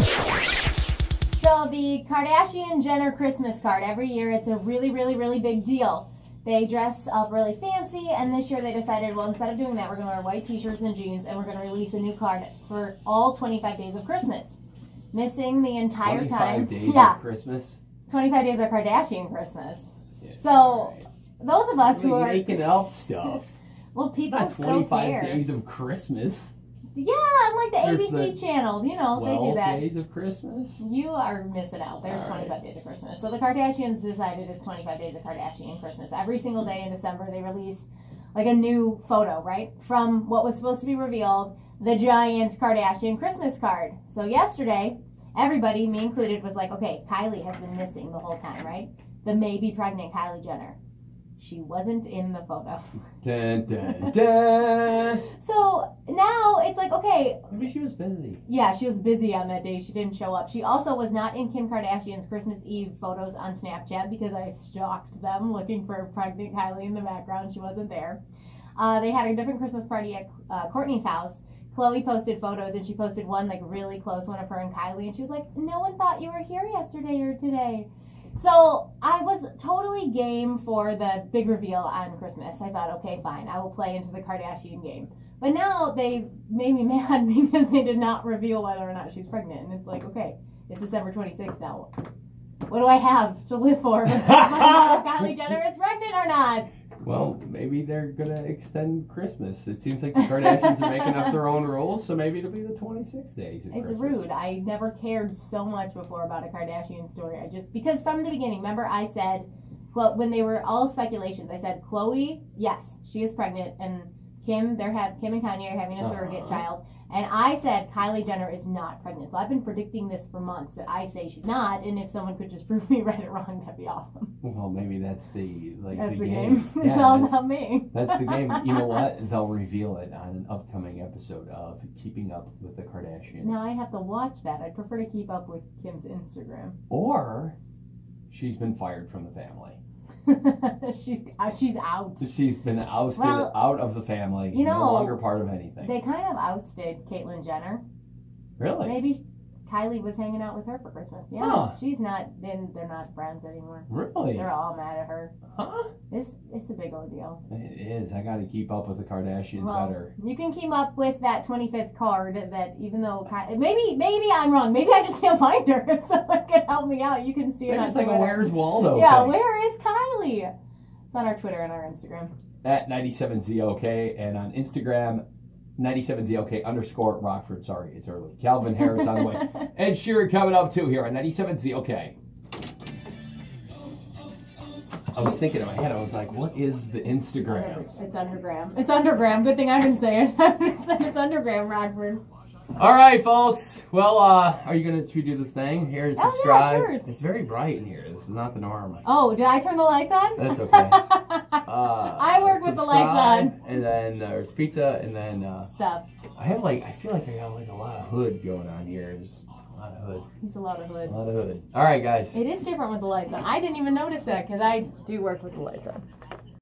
So the Kardashian Jenner Christmas card every year it's a really really really big deal. They dress up really fancy, and this year they decided, well, instead of doing that, we're going to wear white t-shirts and jeans, and we're going to release a new card for all 25 days of Christmas. Missing the entire 25 time. days yeah, of Christmas. 25 days of Kardashian Christmas. Yeah, So, alright. Those of us who are making up stuff. well, people Not still 25 care. days of Christmas. Yeah, unlike the There's ABC the channel, you know, they do that. days of Christmas. You are missing out. There's All right. 25 days of Christmas. So the Kardashians decided it's 25 days of Kardashian Christmas. Every single day in December, they released like a new photo, right? From what was supposed to be revealed, the giant Kardashian Christmas card. So yesterday, everybody, me included, was like, okay, Kylie has been missing the whole time, right? The maybe pregnant Kylie Jenner. She wasn't in the photo. Dun, dun, dun. So now it's like, okay, Maybe she was busy. Yeah, she was busy on that day. She didn't show up. She also was not in Kim Kardashian's Christmas Eve photos on Snapchat because I stalked them looking for pregnant Kylie in the background. She wasn't there. Uh, they had a different Christmas party at uh, Kourtney's house. Khloe posted photos and she posted one like really close one of her and Kylie and she was like, "No one thought you were here yesterday or today." So I was totally game for the big reveal on Christmas. I thought, okay, fine, I will play into the Kardashian game. But now they made me mad because they did not reveal whether or not she's pregnant. And it's like, okay, it's December 26th now. What do I have to live for? if Kylie Jenner is pregnant or not? Well, maybe they're gonna extend Christmas. It seems like the Kardashians are making up their own rules, so maybe it'll be the 26 days It's Christmas. rude. I never cared so much before about a Kardashian story. I just because from the beginning, remember I said Chlo- when they were all speculations, I said Khloe, yes, she is pregnant, and Kim, they're have Kim and Kanye are having a surrogate Uh-huh. child, and I said Kylie Jenner is not pregnant. So I've been predicting this for months that I say she's not, and if someone could just prove me right or wrong, that'd be awesome. Well, maybe that's the like That's the, the game. game. It's Yeah, all about me. that's the game. You know what? They'll reveal it on an upcoming episode of Keeping Up with the Kardashians. Now I have to watch that. I'd prefer to keep up with Kim's Instagram. Or she's been fired from the family. she's uh, she's out. She's been ousted Well, out of the family. you know, no longer part of anything. They kind of ousted Caitlyn Jenner. really? Maybe Kylie was hanging out with her for Christmas. Yeah, Huh. she's not. been. they're not friends anymore. Really? They're all mad at her. Huh? It's it's a big ordeal. It is. I got to keep up with the Kardashians Well, better. You can keep up with that 25th card. That even though Ky- maybe maybe I'm wrong. Maybe I just can't find her. If someone can help me out, you can see it Maybe on it's like a Where's Waldo yeah, thing. where is Kylie? It's on our Twitter and our Instagram. At 97ZOK and on Instagram, 97ZOK underscore Rockford. Sorry, it's early. Calvin Harris on the way. Ed Sheeran coming up too here on 97ZOK. I was thinking in my head, I was like, what is the Instagram? It's undergram. It's undergram. Good thing I've been saying. I've been saying it's undergram, Rockford. All right, folks. Well, uh, are you going to do this thing here and Oh, yeah, subscribe? sure. It's very bright in here. This is not the norm. Oh, did I turn the lights on? That's okay. Uh, I work with the lights on. And then uh, there's pizza, and then uh, Stuff. I have like I feel like I got like a lot of hood going on here. There's a lot of hood, It's a lot of hood. a lot of hood. All right, guys. It is different with the lights on. I didn't even notice that because I do work with the lights on.